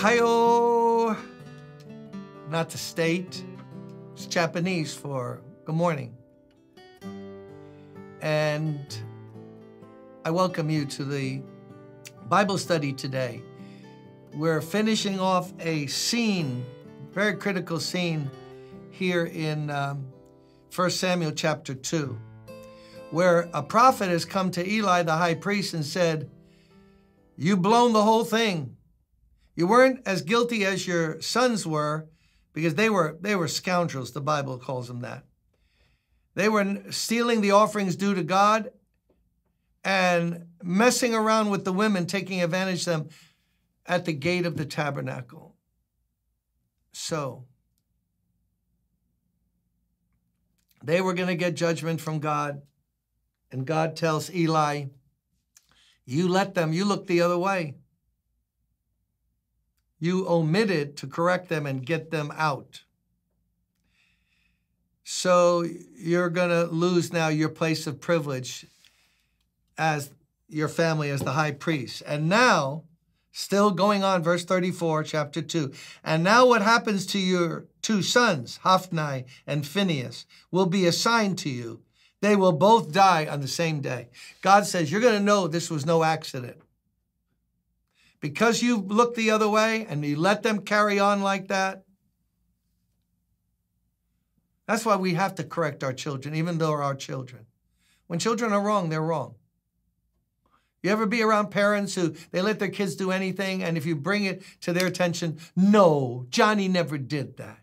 Ohio, not the state. It's Japanese for good morning. And I welcome you to the Bible study today. We're finishing off a scene, very critical scene here in um, 1 Samuel chapter 2, where a prophet has come to Eli the high priest and said, You've blown the whole thing. You weren't as guilty as your sons were because they were they were scoundrels, the Bible calls them that. They were stealing the offerings due to God and messing around with the women, taking advantage of them at the gate of the tabernacle. So, they were going to get judgment from God. And God tells Eli, You let them, you look the other way. You omitted to correct them and get them out. So you're going to lose now your place of privilege as your family as the high priest. And now, still going on, verse 34, chapter 2. And now what happens to your two sons, Hophni and Phinehas, will be assigned to you. They will both die on the same day. God says, You're going to know this was no accident. Because you looked the other way and you let them carry on like that. That's why we have to correct our children, even though they're our children. When children are wrong, they're wrong. You ever be around parents who they let their kids do anything, and if you bring it to their attention, no, Johnny never did that.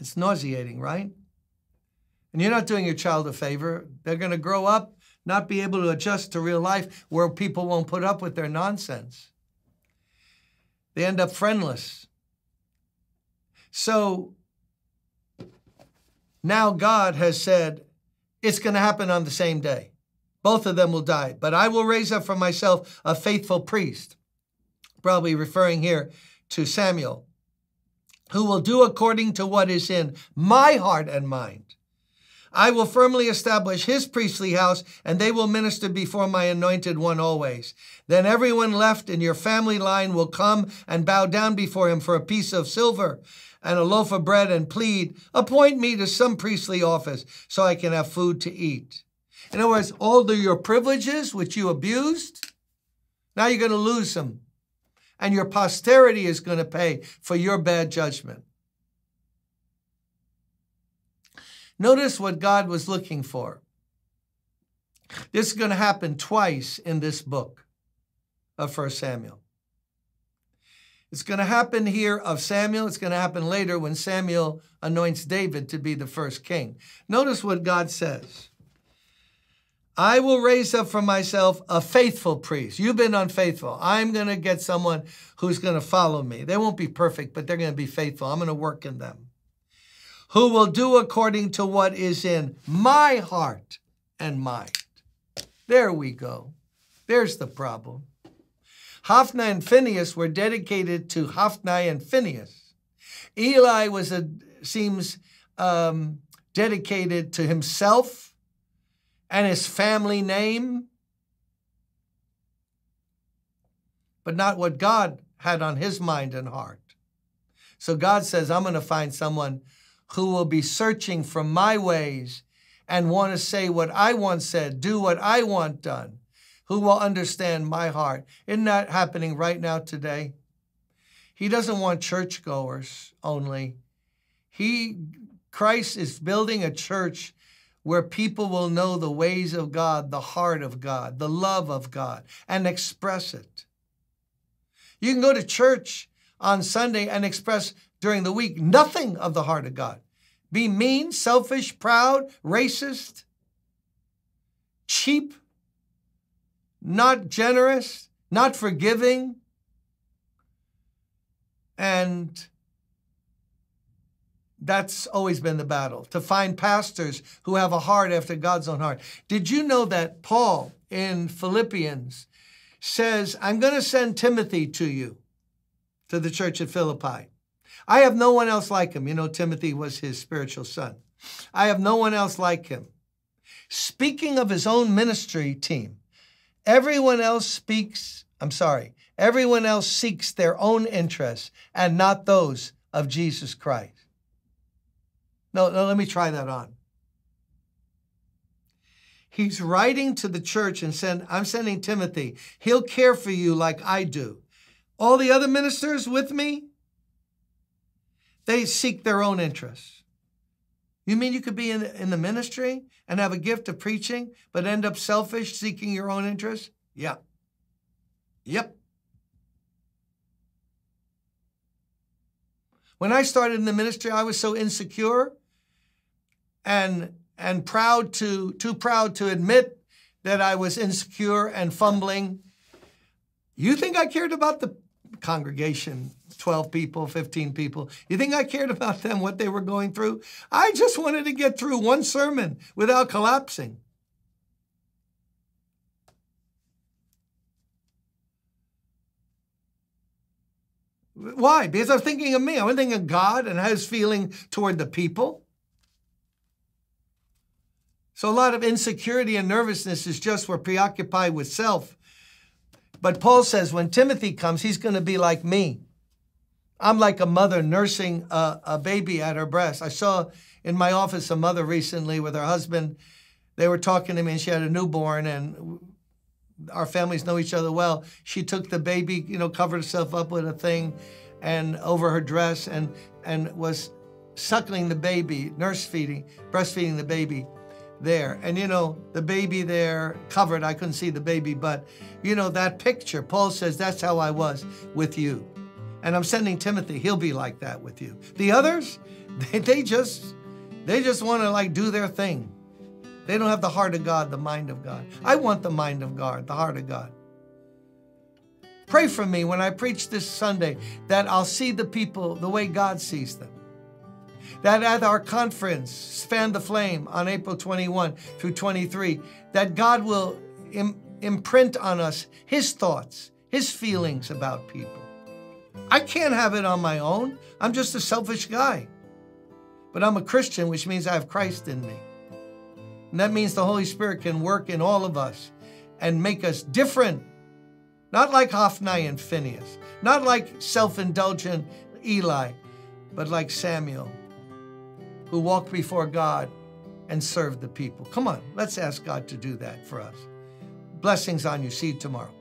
It's nauseating, right? And you're not doing your child a favor. They're going to grow up, not be able to adjust to real life where people won't put up with their nonsense. They end up friendless. So now God has said it's going to happen on the same day. Both of them will die. But I will raise up for myself a faithful priest, probably referring here to Samuel, who will do according to what is in my heart and mind. I will firmly establish his priestly house, and they will minister before my anointed one always. Then everyone left in your family line will come and bow down before him for a piece of silver and a loaf of bread and plead, Appoint me to some priestly office so I can have food to eat. In other words, all of your privileges which you abused, now you're going to lose them. And your posterity is going to pay for your bad judgment. Notice what God was looking for. This is going to happen twice in this book of 1 Samuel. It's going to happen here of Samuel. It's going to happen later when Samuel anoints David to be the first king. Notice what God says. I will raise up for myself a faithful priest. You've been unfaithful. I'm going to get someone who's going to follow me. They won't be perfect, but they're going to be faithful. I'm going to work in them. Who will do according to what is in my heart and mind. There we go. There's the problem. Hophni and Phinehas were dedicated to Hophni and Phinehas. Eli was a seems um, dedicated to himself and his family name, but not what God had on his mind and heart. So God says, I'm going to find someone who will be searching for my ways and want to say what I want said, do what I want done who will understand my heart. Isn't that happening right now today? He doesn't want churchgoers only. He Christ is building a church where people will know the ways of God, the heart of God, the love of God, and express it. You can go to church on Sunday and express during the week nothing of the heart of God. Be mean, selfish, proud, racist, cheap, not generous, not forgiving, and that's always been the battle to find pastors who have a heart after God's own heart. Did you know that Paul in Philippians says, I'm going to send Timothy to you, to the church at Philippi? I have no one else like him. You know, Timothy was his spiritual son. I have no one else like him. Speaking of his own ministry team, Everyone else speaks, I'm sorry, Everyone else seeks their own interests and not those of Jesus Christ. No, no, let me try that on. He's writing to the church and send, I'm sending Timothy. He'll care for you like I do. All the other ministers with me, they seek their own interests. You mean you could be in, in the ministry and have a gift of preaching, but end up selfish, seeking your own interests? Yeah. Yep. When I started in the ministry, I was so insecure and and proud to too proud to admit that I was insecure and fumbling. You think I cared about the congregation, 12 people, 15 people? You think I cared about them what they were going through? I just wanted to get through one sermon without collapsing. Why? Because I'm thinking of me. I'm thinking of God and his feeling toward the people. So a lot of insecurity and nervousness is just we're preoccupied with self. But Paul says when Timothy comes, he's going to be like me. I'm like a mother nursing a, a, baby at her breast. I saw in my office a mother recently with her husband. They were talking to me, and she had a newborn, and our families know each other well. She took the baby, you know, covered herself up with a thing and over her dress and and was suckling the baby, nurse feeding, breastfeeding the baby there. And you know, the baby there covered, I couldn't see the baby, but you know, that picture, Paul says that's how I was with you. And I'm sending Timothy, he'll be like that with you. The others, they, they just they just want to like do their thing. They don't have the heart of God, the mind of God. I want the mind of God, the heart of God. Pray for me when I preach this Sunday that I'll see the people the way God sees them. That at our conference, Fan the Flame, on April 21 through 23, that God will Im- imprint on us His thoughts, His feelings about people. I can't have it on my own. I'm just a selfish guy. But I'm a Christian, which means I have Christ in me. And that means the Holy Spirit can work in all of us and make us different. Not like Hophni and Phinehas, not like self indulgent Eli, but like Samuel, who walked before God and served the people. Come on, let's ask God to do that for us. Blessings on you. See you tomorrow.